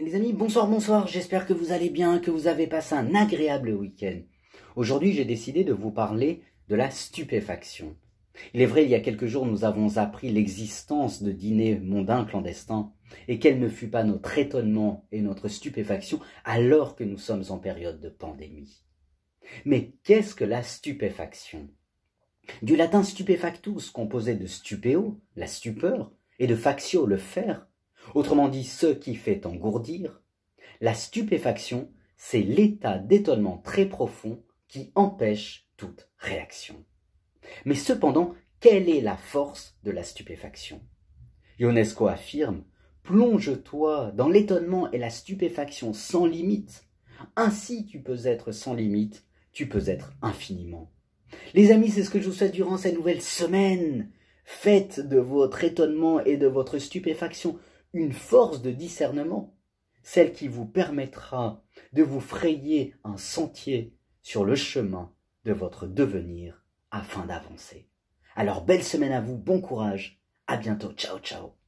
Les amis, bonsoir, bonsoir, j'espère que vous allez bien, que vous avez passé un agréable week-end. Aujourd'hui, j'ai décidé de vous parler de la stupéfaction. Il est vrai, il y a quelques jours, nous avons appris l'existence de dîners mondains clandestins, et quel ne fut pas notre étonnement et notre stupéfaction alors que nous sommes en période de pandémie. Mais qu'est-ce que la stupéfaction? Du latin stupefactus, composé de stupéo, la stupeur, et de factio, le faire, autrement dit ce qui fait engourdir, la stupéfaction, c'est l'état d'étonnement très profond qui empêche toute réaction. Mais cependant, quelle est la force de la stupéfaction? Ionesco affirme Plonge-toi dans l'étonnement et la stupéfaction sans limite. Ainsi tu peux être sans limite, tu peux être infiniment. Les amis, c'est ce que je vous souhaite durant cette nouvelle semaine. Faites de votre étonnement et de votre stupéfaction une force de discernement, celle qui vous permettra de vous frayer un sentier sur le chemin de votre devenir afin d'avancer. Alors belle semaine à vous, bon courage, à bientôt, ciao ciao